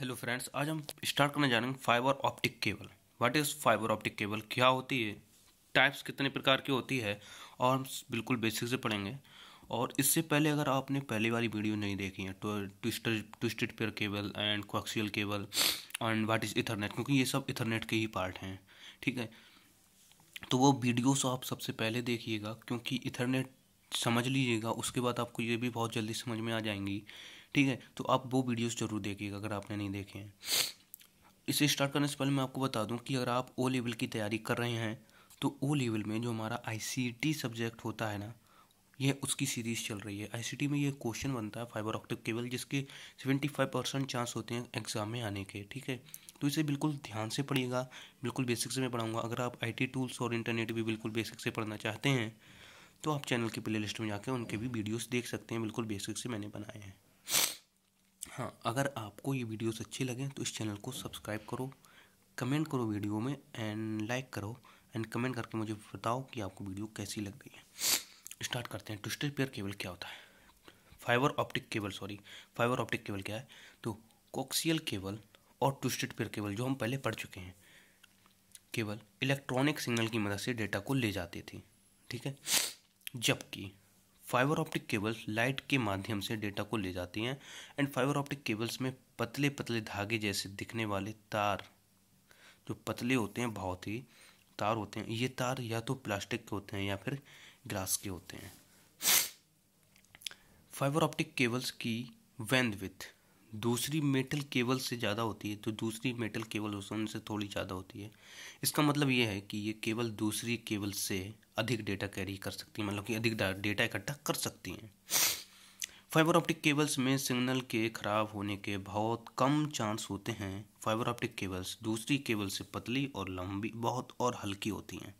Hello friends आज हम start करने जा रहे हैं fibre optic cable what is fibre optic cable क्या होती है? टाइप्स कितने प्रकार की होती है? और हम बिल्कुल बेसिक से पढ़ेंगे। और इससे पहले अगर आपने पहली वाली वीडियो नहीं देखी है तो twisted twisted pair cable and coaxial cable and what is Ethernet क्योंकि ये सब इथरनेट के ही पार्ट हैं, ठीक है? तो वो वीडियोस आप सबसे पहले देखिएगा, क्योंकि इथरनेट समझ लीजिएगा, उसके बाद आपको ये भी बहुत जल्दी समझ में आ जाएँगी ठीक है तो आप वो वीडियोस ज़रूर देखिएगा अगर आपने नहीं देखे हैं। इसे स्टार्ट करने से पहले मैं आपको बता दूँ कि अगर आप ओ लेवल की तैयारी कर रहे हैं तो ओ लेवल में जो हमारा आईसीटी सब्जेक्ट होता है ना यह उसकी सीरीज़ चल रही है। आईसीटी में ये क्वेश्चन बनता है फाइबर ऑप्टिक केबल जिसके 75 परसेंट चांस होते हैं एग्ज़ाम में आने के, ठीक है? तो इसे बिल्कुल ध्यान से पढ़िएगा, बिल्कुल बेसिक से मैं पढ़ाऊँगा। अगर आप आईटी टूल्स और इंटरनेट भी बिल्कुल बेसिक से पढ़ना चाहते हैं तो आप चैनल की प्ले लिस्ट में जाकर उनके भी वीडियोस देख सकते हैं, बिल्कुल बेसिक से मैंने बनाए हैं। हाँ अगर आपको ये वीडियोस अच्छे लगें तो इस चैनल को सब्सक्राइब करो, कमेंट करो वीडियो में एंड लाइक करो एंड कमेंट करके मुझे बताओ कि आपको वीडियो कैसी लग रही है। स्टार्ट करते हैं। ट्विस्टेड पेयर केबल क्या होता है? Fibre optic cable, sorry, fibre optic cable क्या है? तो कोक्सियल केबल और ट्विस्टेड पेयर केबल जो हम पहले पढ़ चुके हैं केवल इलेक्ट्रॉनिक सिग्नल की मदद से डेटा को ले जाते थे, ठीक है? जबकि फाइबर ऑप्टिक केबल्स लाइट के माध्यम से डेटा को ले जाती हैं, एंड फाइबर ऑप्टिक केबल्स में पतले पतले धागे जैसे दिखने वाले तार, जो पतले होते हैं, बहुत ही तार होते हैं। ये तार या तो प्लास्टिक के होते हैं या फिर ग्लास के होते हैं। फाइबर ऑप्टिक केबल्स की वेंथ विथ दूसरी मेटल केबल से ज़्यादा होती है तो दूसरी मेटल केबल उनसे थोड़ी ज़्यादा होती है। इसका मतलब ये है कि ये केबल दूसरी केबल से अधिक डेटा कैरी कर सकती हैं मतलब कि अधिक डेटा इकट्ठा कर सकती हैं। फाइबर ऑप्टिक केबल्स में सिग्नल के ख़राब होने के बहुत कम चांस होते हैं। फाइबर ऑप्टिक केबल्स दूसरी केबल से पतली और लंबी, बहुत और हल्की होती हैं।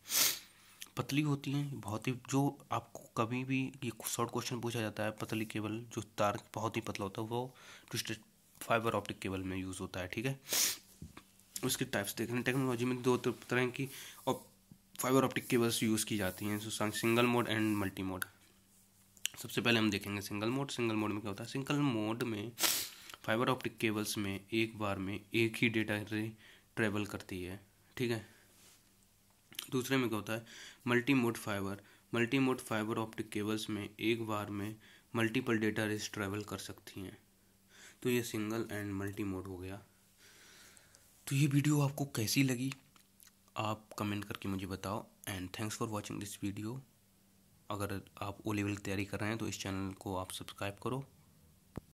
पतली होती हैं, बहुत ही, जो आपको कभी भी ये शॉर्ट क्वेश्चन पूछा जाता है, पतली केबल जो तार बहुत ही पतला होता है, वो ट्विस्टेड फाइबर ऑप्टिक केबल में यूज़ होता है, ठीक है? उसके टाइप्स देख टेक्नोलॉजी में दो तरह की, और फाइबर ऑप्टिक केबल्स यूज़ की जाती हैं single mode and multi mode सबसे पहले हम देखेंगे सिंगल मोड सिंगल मोड में क्या होता है? सिंगल मोड में फाइबर ऑप्टिक केबल्स में एक बार में एक ही डेटा रे ट्रेवल करती है, ठीक है? दूसरे में क्या होता है? Multi mode fibre multi mode fibre optic cables में एक बार में मल्टीपल डेटा रेस ट्रेवल कर सकती हैं। तो ये सिंगल एंड मल्टी मोड हो गया। तो ये वीडियो आपको कैसी लगी? आप कमेंट करके मुझे बताओ and thanks for watching this video अगर आप ओ लेवल की तैयारी कर रहे हैं तो इस चैनल को आप सब्सक्राइब करो।